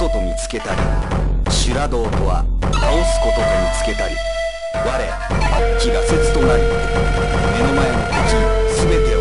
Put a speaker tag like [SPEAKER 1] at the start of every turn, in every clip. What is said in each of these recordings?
[SPEAKER 1] ことと見つけたり修羅道とは倒すことと見つけたり我悪が説となり目の前の敵全てを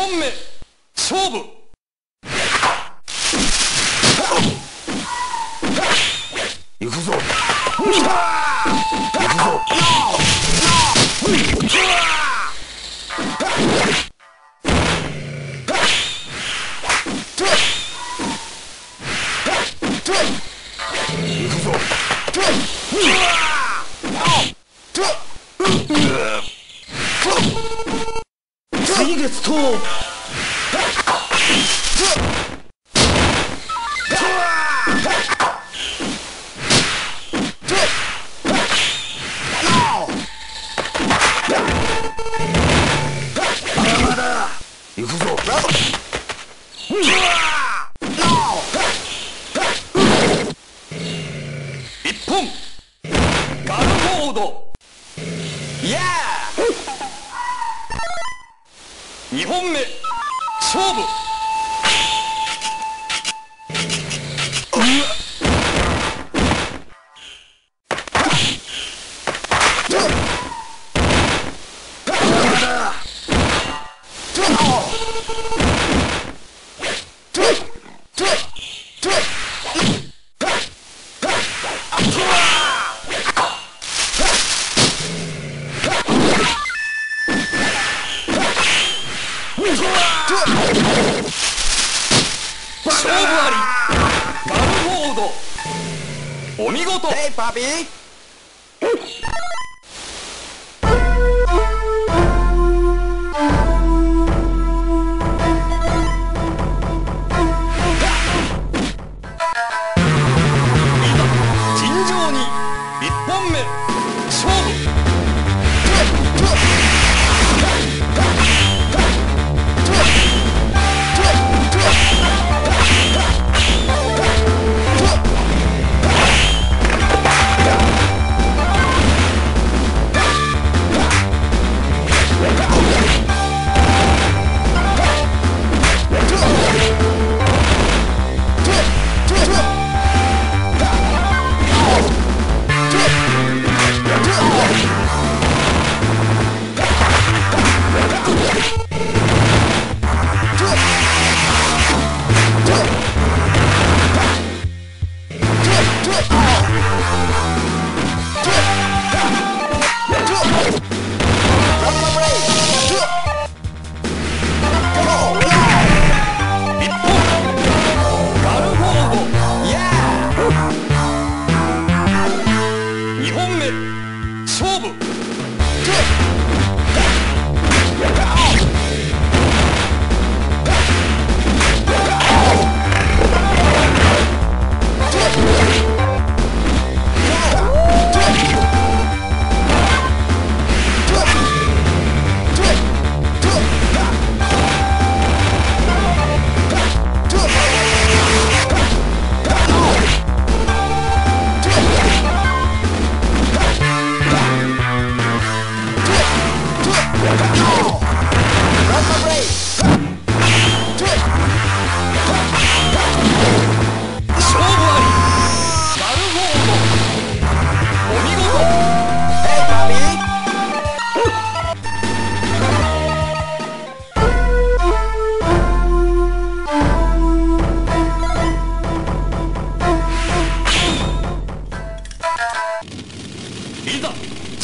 [SPEAKER 1] 本目勝負。行くぞ。行くぞ。行くぞ。
[SPEAKER 2] It's too.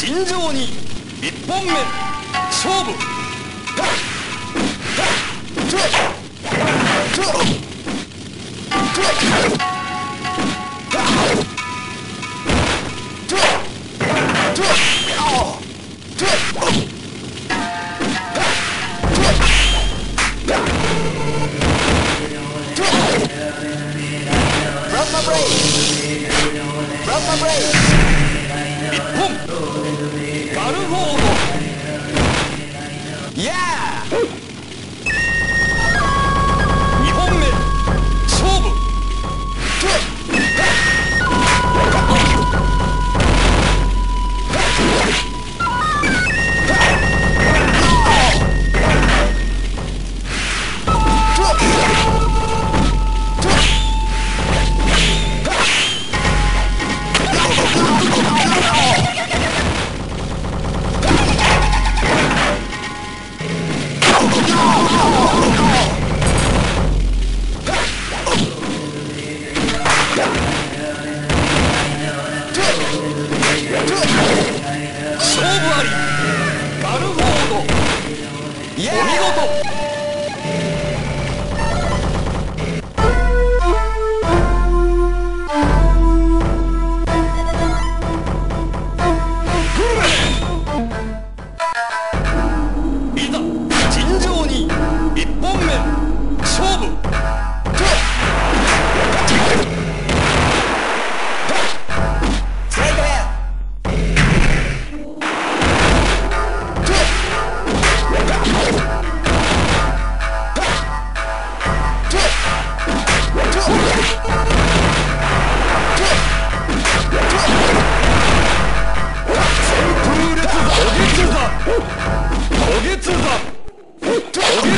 [SPEAKER 1] 尋常に1本目勝負。ブラッブレ
[SPEAKER 2] イ 예!
[SPEAKER 1] 몸이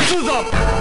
[SPEAKER 1] 四张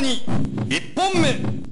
[SPEAKER 1] に1本目。